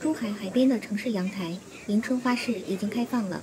珠海海边的城市阳台，迎春花市已经开放了。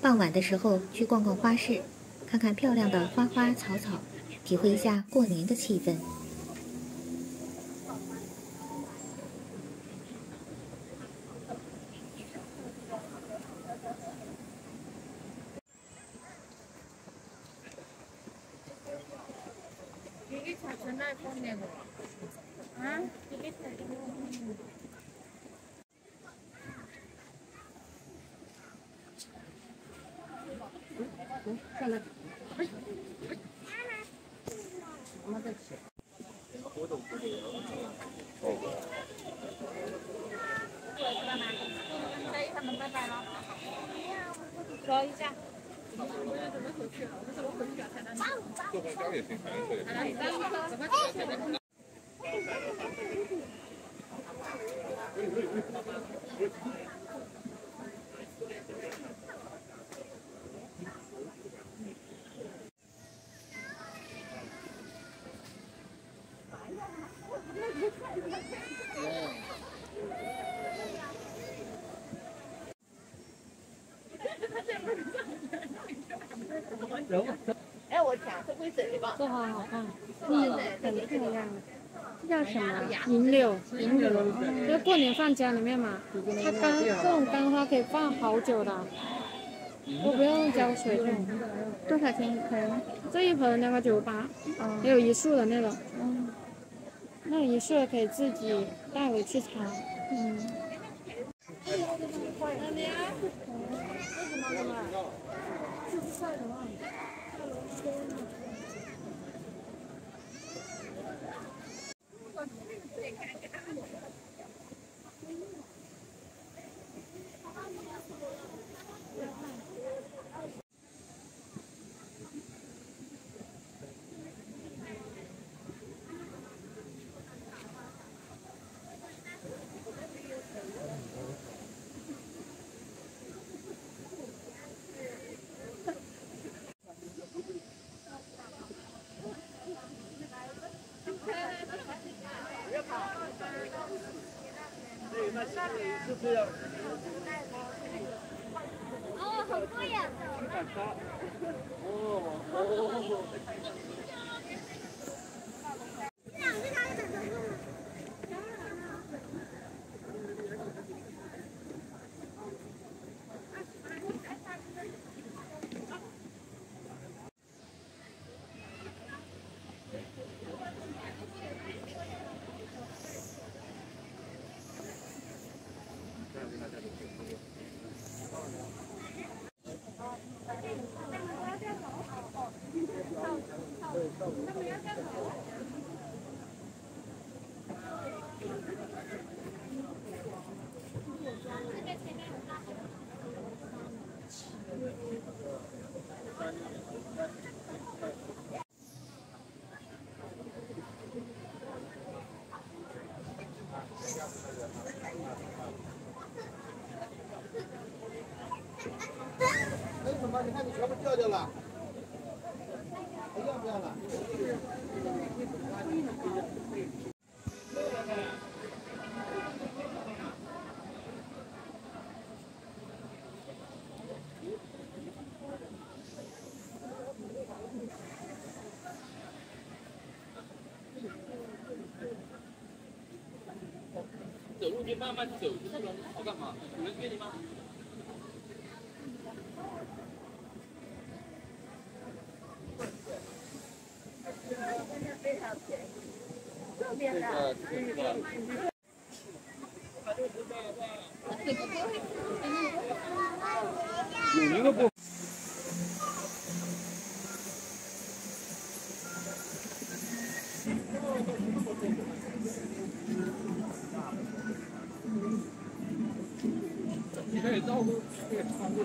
傍晚的时候去逛逛花市，看看漂亮的花花草草，体会一下过年的气氛。 전화할 건 내고. 아, 되겠다. 하나. 엄마 됐지? rồi ra 说这好好看，嗯，很漂亮。这叫什么？银柳，银柳，就过年放家里面嘛。它干这种干花可以放好久的，我不用浇水。多少钱一盆？这一盆两百九十八，还有一束的那种。嗯，那一束可以自己带回去插。嗯。就是赛龙，赛龙舟嘛。哦，好贵呀！哦哦你看你全部掉掉了，还要不要了？走路就慢慢走，好干嘛？有人推你吗？有一个不。你可以照顾这个窗户